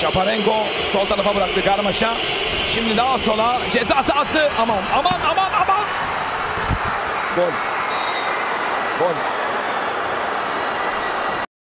Şaparenko sol tarafa bıraktı Garmaş'a. Şimdi daha sola ceza sahası. Aman aman aman aman. Gol. Gol.